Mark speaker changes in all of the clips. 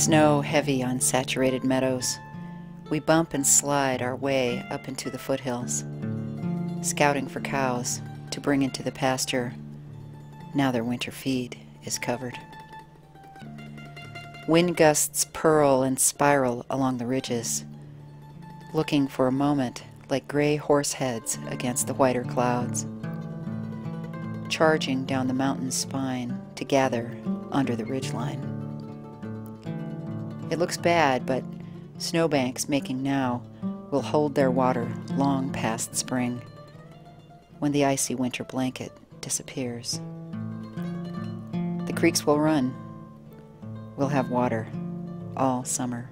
Speaker 1: Snow heavy on saturated meadows. We bump and slide our way up into the foothills, scouting for cows to bring into the pasture now their winter feed is covered. Wind gusts purl and spiral along the ridges, looking for a moment like gray horse heads against the whiter clouds, charging down the mountain spine to gather under the ridgeline. It looks bad, but snowbanks making now will hold their water long past spring, when the icy winter blanket disappears. The creeks will run. We'll have water all summer.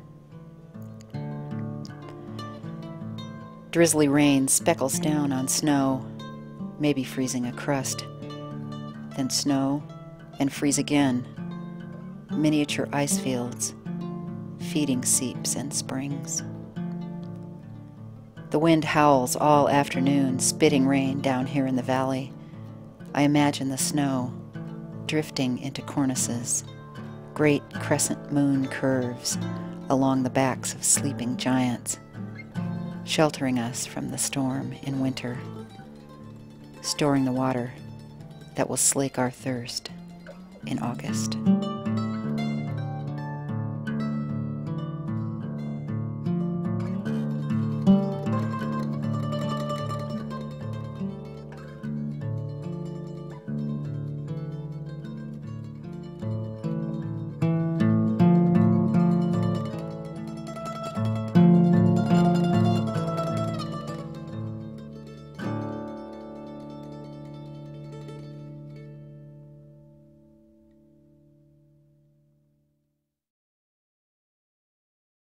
Speaker 1: Drizzly rain speckles down on snow, maybe freezing a crust. Then snow and freeze again. Miniature ice fields, feeding seeps and springs. The wind howls all afternoon, spitting rain down here in the valley. I imagine the snow drifting into cornices, great crescent moon curves along the backs of sleeping giants sheltering us from the storm in winter, storing the water that will slake our thirst in August.